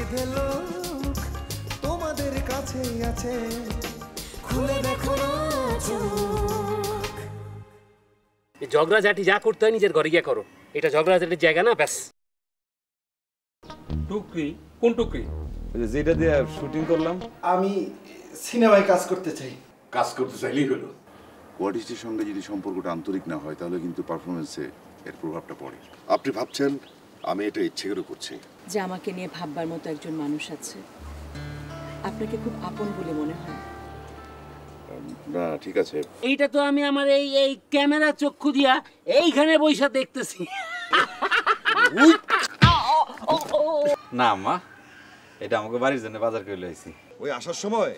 সিধে লোক তোমাদের কাছেই আছে। খুলে দেখো না চোখ। ঝগড়াঝাটি যা করতে হয় নিজের ঘরে গিয়ে করো। এটা ঝগড়াঝাটির জায়গা না ব্যাস। টুকরি? কোন টুকরি? যেটা দিয়ে শুটিং করলাম। আমি সিনেমায় কাজ করতে চাই। কাজ করতে চাইলেই হলো। কোয়ার্টিস্টের সঙ্গে যদি সম্পর্কটা আন্তরিক না হয় তাহলে কিন্তু পারফরমেন্সে এর প্রভাবটা পড়ে। আপনি ভাবছেন আমি এটা ইচ্ছে করে করছি। যে আমাকে নিয়ে ভাববার মতো একজন মানুষ আছে। আপনাকে খুব আপন বলে মনে হয়। না ঠিক আছে। এইটা তো আমি আমার এই এই ক্যামেরা চক্ষু দিয়া এইখানে বৈশা দেখতেছি। না মা এটা আমাকে বাড়ির জন্য বাজার করে লাইছি। ওই আসার সময়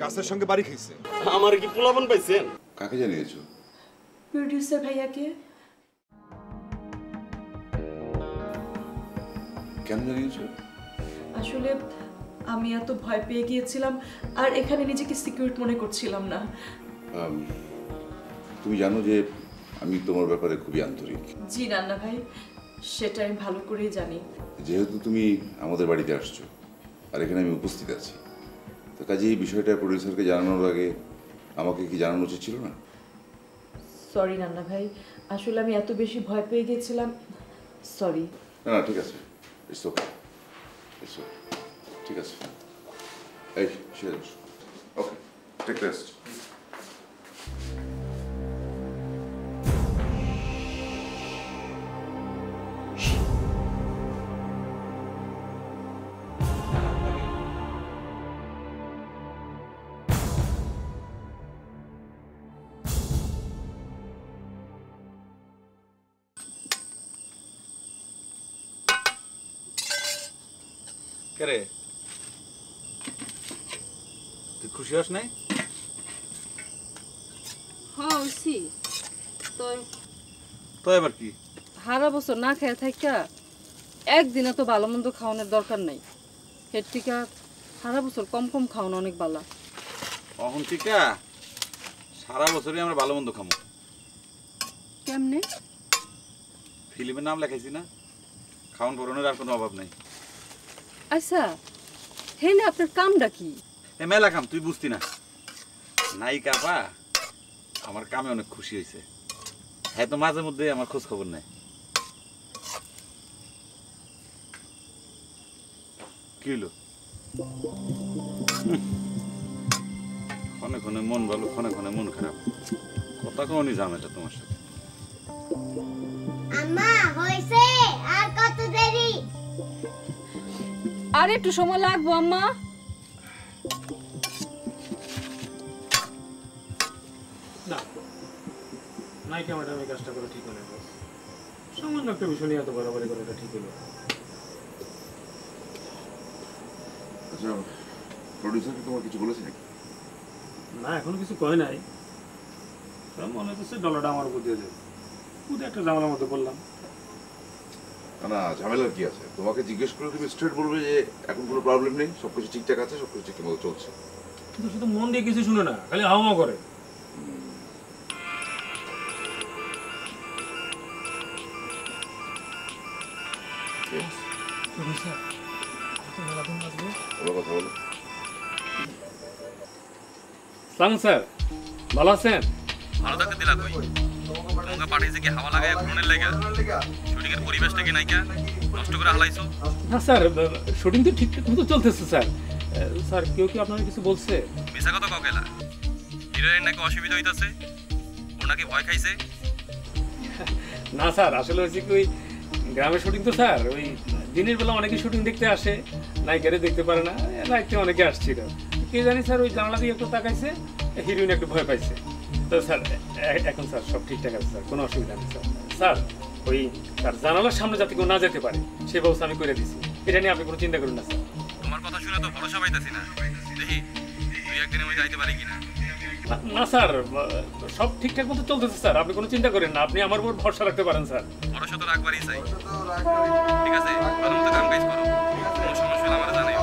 গাছের সঙ্গে বাড়ি খাইছে। আমার কি পোলাপন পাইছেন? কাকে জানিয়েছো? প্রডিউসার ভাইয়াকে। কেন জানিয়েছো? আসলে আমি এত ভয় পেয়ে গিয়েছিলাম আর এখানে নিজেকে সিকিউর মনে করছিলাম না। তুমি জানো যে আমি তোমার ব্যাপারে খুবই আন্তরিক। জি রান্না ভাই সেটা আমি ভালো করেই জানি। যেহেতু তুমি আমাদের বাড়িতে আসছো আর এখানে আমি উপস্থিত আছি তো কাজে এই বিষয়টা প্রডিউসারকে জানানোর আগে আমাকে কি জানানো উচিত ছিল না? সরি রান্না ভাই আসলে আমি এত বেশি ভয় পেয়ে গিয়েছিলাম। সরি না না ঠিক আছে। ইটস ওকে ইটস ওকে ঠিক আছে এই সিরাজ ওকে হস নাই? হ্যাঁ হইছি তো তো এবার কি? সারা বছর না খেয়ে থাকা একদিনে তো ভালো মন্দ খাওয়ানোর দরকার নাই। টিকা সারা বছর কম কম খাওয়ানো অনেক ভালো অহন টিকা? সারা বছরই আমরা ভালো মন্দ খামো। কেমনে? ফিল্মের নাম লেখাইছি না। খাওয়ান পরনের আর কোনো অভাব নাই। আচ্ছা হেলে আপনার কামটা কি? এ মেলা কাম তুই বুঝতি না। নায়িকা পা আমার কামে অনেক খুশি হয়েছে হ্যাঁ তো মাঝে মধ্যে আমার খোঁজ খবর নেয়। কি হলো ক্ষণে ক্ষণে মন ভালো ক্ষণে ক্ষণে মন খারাপ। কথা কখনই ঝামেলা তোমার সাথে। আম্মা হইছে আর কত দেরি? আর একটু সময় লাগবো আম্মা। না। নায়িকা ম্যাডাম এই কাজটা করে ঠিক হলো বস সামান্য একটা বিষয় নিয়ে এত বাড়াবাড়ি করাটা ঠিক হলো আচ্ছা প্রডিউসার কি তোমার কিছু বলেছে নাকি? না এখনও কিছু কয় নাই। মনে হচ্ছে ডলারটা আমার উপর দিয়ে দেবে। খুদ একটা জামালার মধ্যে বললাম না, ঝামেলার কি আছে? তোমাকে জিজ্ঞেস করে তুমি স্ট্রেট বলবে যে এখন কোনো প্রবলেম নেই সবকিছু ঠিকঠাক আছে সবকিছু ঠিক মতো চলছে। কিন্তু শুধু মন দিয়ে কিছু শুনে না খালি হাওয়া করে। সালাম স্যার ভালো আছেন? ভালো থাকতে দিলা কই? তোমাকে পাঠিয়েছে কি হাওয়া লাগায় ফোনের লাগা? শুটিং এর পরিবেশটা কি নাইকা? নষ্ট করে হালাইছো? না স্যার শুটিং তো ঠিকঠাক মতো চলতেছে স্যার। স্যার কেউ কি আপনাকে কিছু বলছে? মিছা কথা ককেলা হিরোইন নাকি অসুবিধা হইতাছে? ও নাকি ভয় খাইছে? না স্যার আসলে হয়েছে কি ওই গ্রামের শুটিং তো স্যার, ওই দিনের বেলা অনেকে শুটিং দেখতে আসে, নায়িকারে দেখতে পারে না নাইটে অনেকে আসছিল। কে জানি স্যার, ওই জানালা দিয়ে একটু তাকাইছে হিরোইন একটু ভয় পাইছে। তো স্যার এখন স্যার সব ঠিকঠাক আছে স্যার, কোনো অসুবিধা নেই স্যার। স্যার, ওই স্যার, জানালার সামনে যাতে কেউ না যেতে পারে, সে ব্যবস্থা আমি করে দিছি। এটা নিয়ে আপনি কোনো চিন্তা করুন না, স্যার। তোমার কথা শুনে তো ভরসা পাইতাছি না। দেখি, দুই একদিনের যাইতে পারি কিনা। না- স্যার সব ঠিকঠাক মতো চলতেছে স্যার। আপনি কোনো চিন্তা করেন না আপনি আমার উপর ভরসা রাখতে পারেন স্যার। ভরসা তো রাখবারই চাই। ঠিক আছে ভালো মতো কাম কাজ করো। কোনো সমস্যা হলে আমার জানাই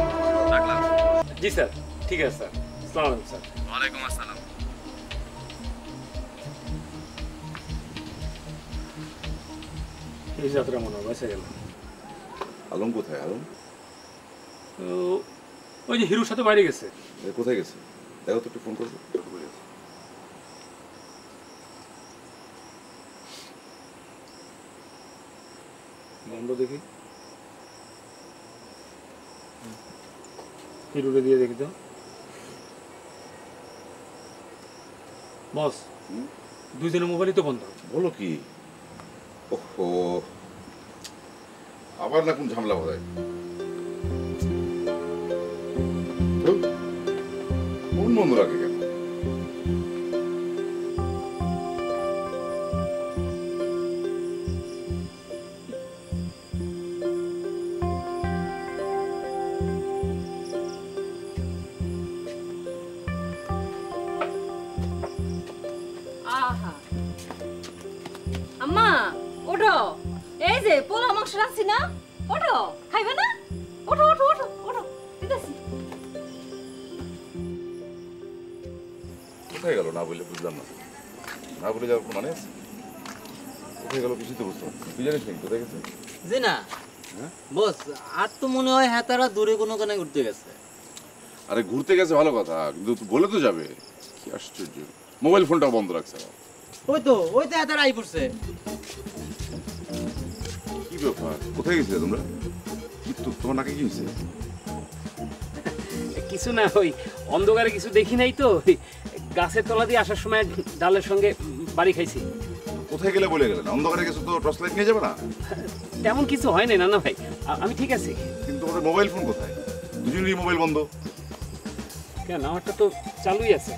রাখলাম। জি স্যার। ঠিক আছে স্যার। আসসালামু আলাইকুম স্যার। ওয়ালাইকুম আসসালাম। এই যাত্রা মনে হয় বেঁচে গেল। আলম কোথায় আলম? তো ওই যে হিরোর সাথে বাইরে গেছে। কোথায় গেছে? দেখো তো একটু ফোন করব বন্ধ দেখি। হিরোরে দিয়ে দেখি তো। বস দুইজনের মোবাইলই তো বন্ধ। বলো কি? ওহো। আবার না কোন ঝামেলা বোধ হয় কোন বন্ধ রাখে আম্মা ওঠো। এই যে পোলা মাংস রাখছি না। ওঠো খাইবে না? ওঠো ওঠো ওঠো ওঠো দিতেছি। কোথায় গেল? না বললে বুঝলাম না। না বলে যাওয়ার মানে আছে? কোথায় গেল কিছুই তো বুঝতে পারছি তুই জানিস নাকি কোথায় গেছে? জি না হ্যাঁ? বস আর তো মনে হয় হ্যাঁ তারা দূরে কোনো কানে ঘুরতে গেছে। আরে ঘুরতে গেছে ভালো কথা কিন্তু বলে তো যাবে। কি আশ্চর্য। মোবাইল ফোনটাও বন্ধ রাখছে। ওই তো ওই তো তারা আই পড়ছে। কি ব্যাপার? কোথায় গেছিলে তোমরা? তো- তোমার নাকি কি হয়েছে? কিছু না ওই অন্ধকারে কিছু দেখি নাই তো। গাছের তলা দিয়ে আসার সময় ডালের সঙ্গে বাড়ি খাইছি। কোথায় গেলে বলে গেলেন অন্ধকারে গেছো তো টর্চ লাইট নিয়ে যাবে না? তেমন কিছু হয় না না ভাই। আমি ঠিক আছি। কিন্তু তোমাদের মোবাইল ফোন কোথায়? দুজনেরই মোবাইল বন্ধ। কেন আমারটা তো চালুই আছে।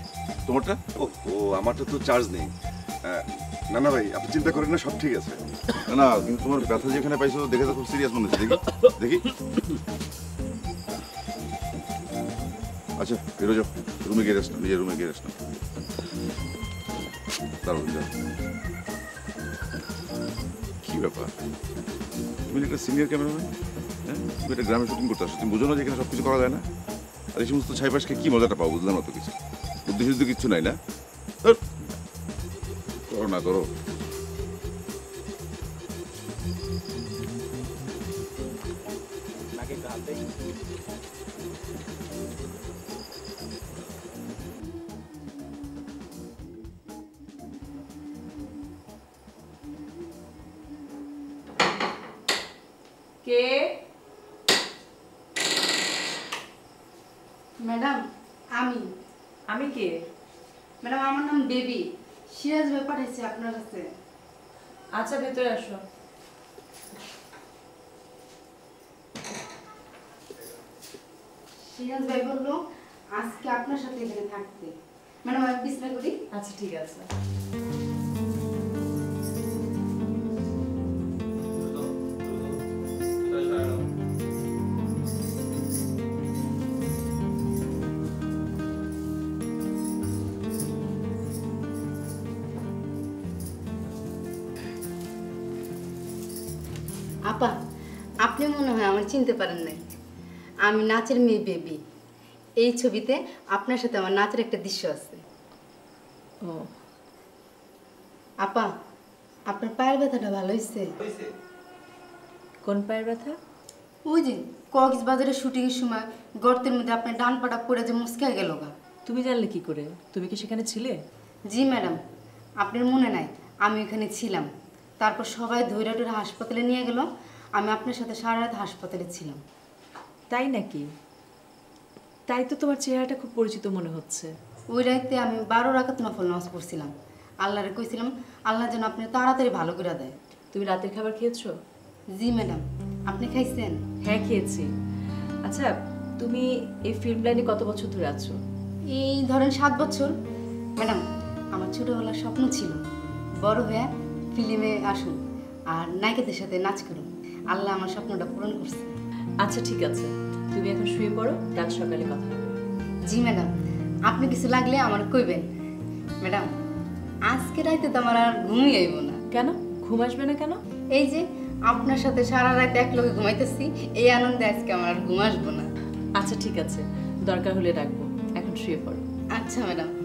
তোমারটা? ও ও আমারটা তো চার্জ নেই। না না ভাই, আপনি চিন্তা করেন না, সব ঠিক আছে। না না, কিন্তু তোমার ব্যথা যেখানে পাইছো, দেখে তো খুব সিরিয়াস মনে হচ্ছে। দেখি দেখি। আচ্ছা বেরো যাও। রুমে গিয়ে রেস্ট নিজের রুমে গিয়ে রেস্ট দাঁড়াও যাও কি ব্যাপার? তুমি একটা সিনিয়র ক্যামেরাম্যান হ্যাঁ? তুমি একটা গ্রামে শুটিং করতে আসো। তুমি বুঝো না যে এখানে সব কিছু করা যায় না? আর এই সমস্ত ছাইপাশকে কি মজাটা পাবো? বুঝলাম না তো কিছু। শুদ্ধি কিচ্ছু নাই না? না করো। কে? ম্যাডাম আমি। আমি কে? ম্যাডাম আমার নাম বেবি সিরাজ ব্যাপার এসে আপনার কাছে। আচ্ছা ভেতরে আসো। সিরাজ ভাই বলল আজকে আপনার সাথে এখানে থাকতে। ম্যাডাম আমি বিছনা করি। আচ্ছা ঠিক আছে। আপা আপনি মনে হয় আমার চিনতে পারেন নাই। আমি নাচের মেয়ে বেবি। এই ছবিতে আপনার সাথে আমার নাচের একটা দৃশ্য আছে। ও। আপা আপনার পায়ের ব্যথাটা ভালো হয়েছে কোন পায়ের ব্যথা? ওই যে কক্সবাজারের শুটিংয়ের সময় গর্তের মধ্যে আপনার ডান পাটা পড়ে যে মুসকে গেল গা। তুমি জানলে কি করে? তুমি কি সেখানে ছিলে? জি ম্যাডাম আপনার মনে নাই আমি ওখানে ছিলাম। তারপর সবাই ধৈর্য টরে হাসপাতালে নিয়ে গেল। আমি আপনার সাথে সারা রাত হাসপাতালে ছিলাম। তাই নাকি? তাই তো তোমার চেহারাটা খুব পরিচিত মনে হচ্ছে। ওই রাতে আমি বারো রাখাত নফল নামাজ পড়ছিলাম। আল্লাহরে কইছিলাম আল্লাহ যেন আপনি তাড়াতাড়ি ভালো করে দেয়। তুমি রাতের খাবার খেয়েছো? জি ম্যাডাম। আপনি খাইছেন? হ্যাঁ খেয়েছি। আচ্ছা তুমি এই ফিল্ম লাইনে কত বছর ধরে আছো? এই ধরেন সাত বছর। ম্যাডাম আমার ছোটোবেলার স্বপ্ন ছিল। বড় হয়ে ফিল্মে আসুন আর নায়িকাদের সাথে নাচ করুন। আল্লাহ আমার স্বপ্নটা পূরণ করছে। আচ্ছা ঠিক আছে। তুমি এখন শুয়ে পড়ো কাল সকালে কথা হবে। জি ম্যাডাম। আপনি কিছু লাগলে আমার কইবেন। ম্যাডাম আজকে রাইতে তো আমার আর ঘুমই আইব না। কেন? ঘুম আসবে না কেন? এই যে আপনার সাথে সারা রাত এক লোকে ঘুমাইতেছি এই আনন্দে আজকে আমার আর ঘুম আসব না। আচ্ছা ঠিক আছে। দরকার হলে ডাকবো এখন শুয়ে পড়ো। আচ্ছা ম্যাডাম।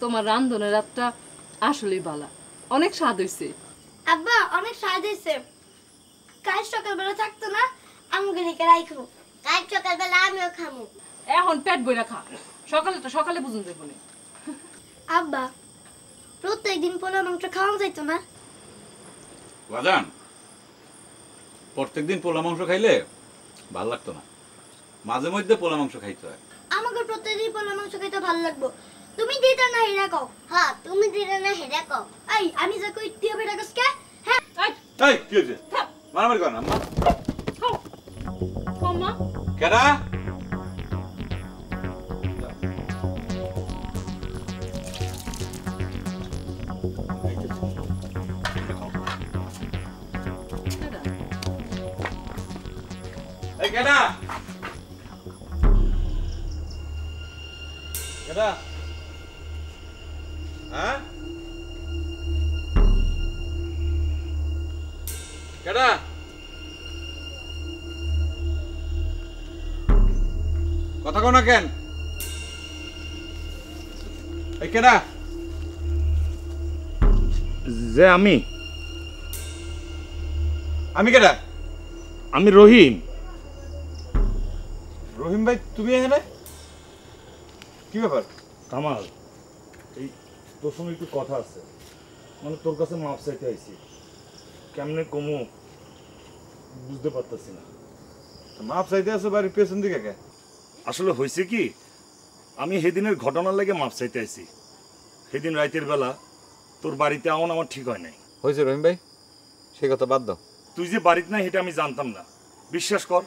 তোমার রান্ধনের রাতটা আসলেই বালা। অনেক স্বাদ আব্বা অনেক স্বাদ হয়েছে কাল সকালবেলা থাকতো না আমাকে রেখে রাখব কাল সকালবেলা আমিও খামু। এখন পেট বইরা খা। সকালে তো সকালে বুঝুন দেবো আব্বা প্রত্যেকদিন পোলা মাংস খাওয়া যাইতো না? বাজান প্রত্যেকদিন পোলা মাংস খাইলে ভালো লাগতো না। মাঝে মধ্যে পোলা মাংস খাইতে হয়। আমাকে প্রত্যেকদিন পোলা মাংস খাইতে ভালো লাগবো। তুমি দিতা না হেরা কও। হ্যাঁ তুমি দিতা না হেরা কও। এই আমি যা কই টিয়া বেটা কসকে এই কি হয়েছে? মারামারি কর না কেডা? কেডা? কেন কেডা? যে আমি? আমি কেডা? আমি রহিম। রহিম ভাই তুমি এখানে? কি ব্যাপার? কামাল এই তোর সঙ্গে একটু কথা আছে। মানে তোর কাছে মাপ চাইতে আইছি। কেমনে কমু? বুঝতে পারতেছি না। মাপ চাইতে আছো বাড়ির পেছন দিকে কে? আসলে হয়েছে কি আমি সেদিনের ঘটনার লেগে মাপ চাইতে আইছি। সেদিন রাতের বেলা তোর বাড়িতে আমন আমার ঠিক হয় নাই। হয়েছে রহিম ভাই সেই কথা বাদ দাও। তুই যে বাড়িতে নাই সেটা আমি জানতাম না। বিশ্বাস কর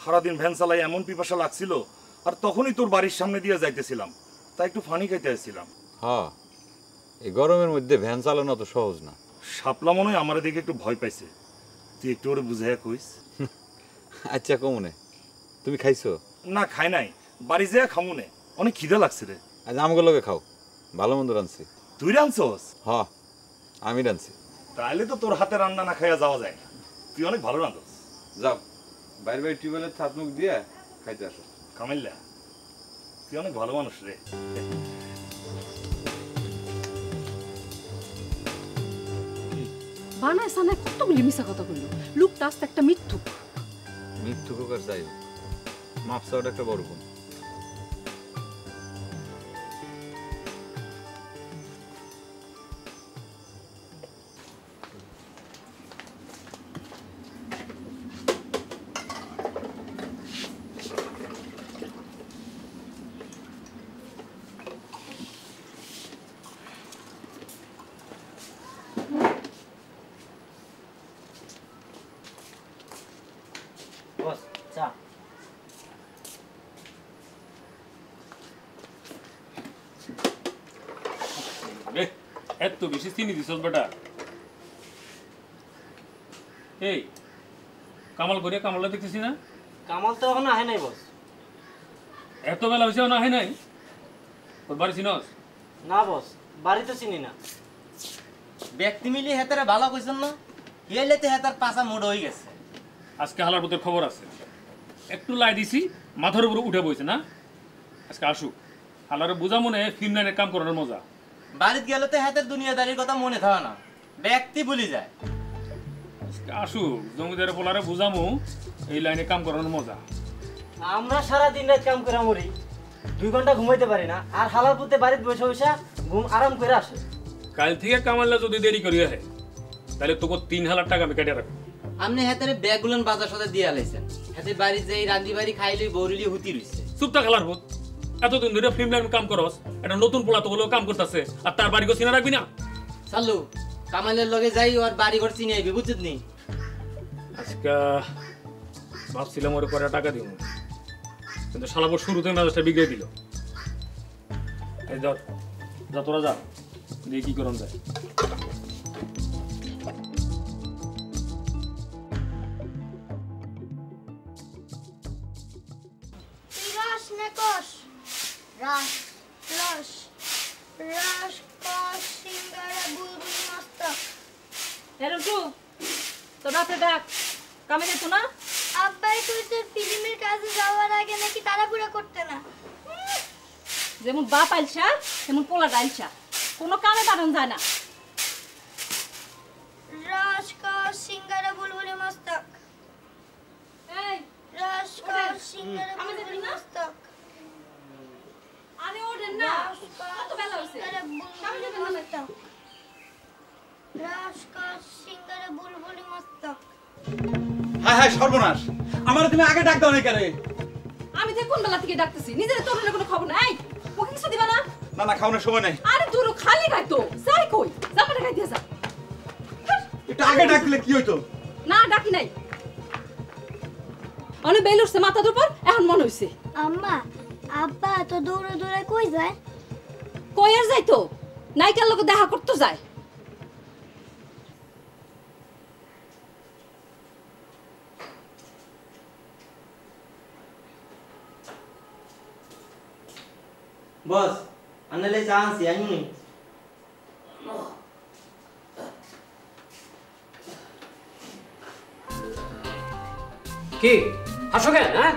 সারাদিন ভ্যান চালাই এমন পিপাসা লাগছিল আর তখনই তোর বাড়ির সামনে দিয়ে যাইতেছিলাম। তাই একটু ফানি খাইতে আসছিলাম হ্যাঁ এই গরমের মধ্যে ভ্যান চালানো অত সহজ না। শাপলা মনে হয় আমার দিকে একটু ভয় পাইছে। তুই একটু ওরে বুঝাইয়া কইস। আচ্ছা কমনে তুমি খাইছো? না খাই নাই বাড়ি যেয়ে খামুনে অনেক খিদে লাগছে রে। আজ আমগুলো লগে খাও ভালো মন্দ রাঁধছি। তুই রাঁধছস? হ আমি রাঁধছি। তাহলে তো তোর হাতে রান্না না খাইয়া যাওয়া যায় না। তুই অনেক ভালো রাঁধস। যাও বাইরে বাইরে টিউবওয়েলের ছাদ মুখ দিয়ে খাইতে আসো। কামাইল্লা তুই অনেক ভালো মানুষ রে। বানায় সানায় কতগুলি মিশা কথা কইলো লোকটা আস্তে একটা মিথ্যুক। মৃত্যু কোকার যাই হোক। মাপ চাওয়াটা একটা বড় গুণ চিনি দিছস বেটা। এই কামাল করিয়া কামালটা দেখতেছি না? কামাল তো এখনও আহে নাই বস। এত বেলা হয়েছে না হয় নাই? তোর বাড়ি চিনস? না বস বাড়ি তো চিনি না। ব্যক্তি মিলি হেতারে ভালো কইছেন না? হিয়াইলে তো হেতার পাছা মোড় হয়ে গেছে। আজকে হালার পুতের খবর আছে। একটু লাই দিছি মাথার উপরে উঠে বইছে না? আজকে আসুক। হালারে বোঝা মনে ফিল্ম লাইনের কাম করার মজা। বাড়িতে গেলে তো হেতের দুনিয়াদারির কথা মনে থাকে না। ব্যক্তি ভুলি যায়। আসুক জমিদারে পোলারে বুঝামু এই লাইনে কাম করানোর মজা। আমরা সারা দিন রাত কাম করে মরি। দুই ঘণ্টা ঘুমাইতে পারি না। আর হালার পুতে বাড়িতে বসে বসে ঘুম আরাম করে আসে। কাল থেকে কামাল্লা যদি দেরি করিয়া হয় তাহলে তোকে তিন হাজার টাকা আমি কেটে রাখব। আপনি হেতারে ব্যাগগুলো বাজার সাথে দিয়ে আলাইছেন। হেতে বাড়ি যাই রান্দি বাড়ি খাইলি বৌরিলি হুতি রইছে। চুপটা খেলার ভূত। এতদিন ধরে ফিল্ম লাইন কাম করস একটা নতুন পোলা তো হলেও কাম করতেছে আর তার বাড়ি চিনা রাখবি না? চালু কামালের লগে যাই ওর বাড়ি ঘর চিনে আইবি বুঝছিস নি? আজকে ভাবছিলাম ওর পরে টাকা দিব কিন্তু শালাপুর শুরুতে মেজাজটা বিগড়ে দিল। এই ধর যা তোরা যা দিয়ে কি করন যায়? রস রস কস সিঙ্গারা বুলবুল মস্ত টু তো রাতে ডাক কামে যেত না? আব্বাই তুই তো ফিল্মের কাজে যাওয়ার আগে নাকি তাড়াহুড়া করতে না? যেমন বাপ আলসা তেমন পোলা ডালসা কোনো কামে বারণ যায় না। মস্তক রস বুলবুলি মস্তক হ্যাঁ হ্যাঁ সর্বনাশ। আমার তুমি আগে ডাক দাও না কেন? আমি তো কোন বেলা থেকে ডাকতেছি নিজের তোর কোনো খবর নাই। ওকে কিছু দিবা না? না না খাওয়ানোর সময় নেই। আরে দূর খালি গাই তো যাই কই জামাটা গাই দিয়ে যা। একটু আগে ডাক দিলে কি হইতো? না ডাকি নাই। অনেক বেল উঠছে মাথার উপর এখন মনে হইছে। আম্মা আব্বা তো দৌড়ে দৌড়ে কই যায়? কই আর যাইতো? নাইকার লোক দেখা করতে যায়। বস আনলে চান্সি আইনি কি? হাসো কেন হ্যাঁ?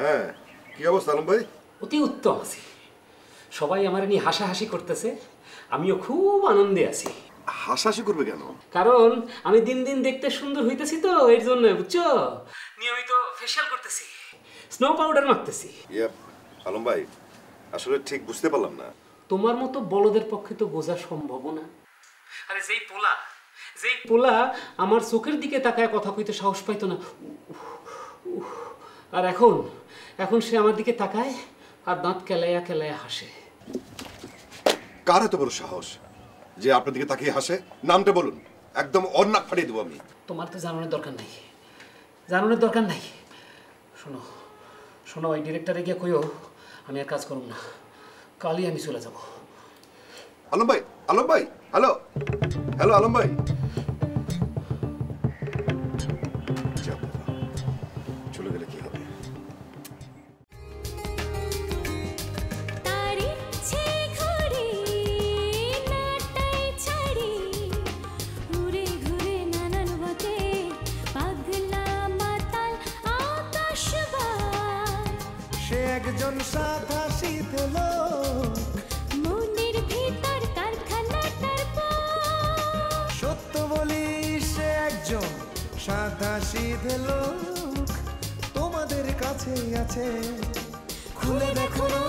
হ্যাঁ কি অবস্থা আলম ভাই? অতি উত্তম আছি। সবাই আমার নিয়ে হাসাহাসি করতেছে আমিও খুব আনন্দে আছি। হাসাহাসি করবে কেন? কারণ আমি দিন দিন দেখতে সুন্দর হইতেছি তো এর জন্য বুঝছ? নিয়মিত ফেশিয়াল করতেছি স্নো পাউডার মাখতেছি। আলম ভাই আসলে ঠিক বুঝতে পারলাম না। তোমার মতো বলদের পক্ষে তো বোঝা সম্ভব না। আরে যেই পোলা যেই পোলা আমার চোখের দিকে তাকায় কথা কইতে সাহস পাইতো না। উফ। আর এখন এখন সে আমার দিকে তাকায় আর দাঁত কেলাইয়া কেলাইয়া হাসে। কার এত বড় সাহস? যে আপনার দিকে তাকিয়ে হাসে? নামটা বলুন। একদম অন্যাক ফাটিয়ে দেবো আমি। তোমার তো জানানোর দরকার নাই। জানানোর দরকার নাই। শোনো শোনো ওই ডিরেক্টরে গিয়ে কইও আমি আর কাজ করুম না। কালই আমি চলে যাব। আলম ভাই আলম ভাই হ্যালো। হ্যালো আলম ভাই। একজন সাধা শীত লোক মনের ভিতর কারখানাটার সত্য বলি সে একজন সাদা সিধে তোমাদের কাছে আছে। খুলে দেখো না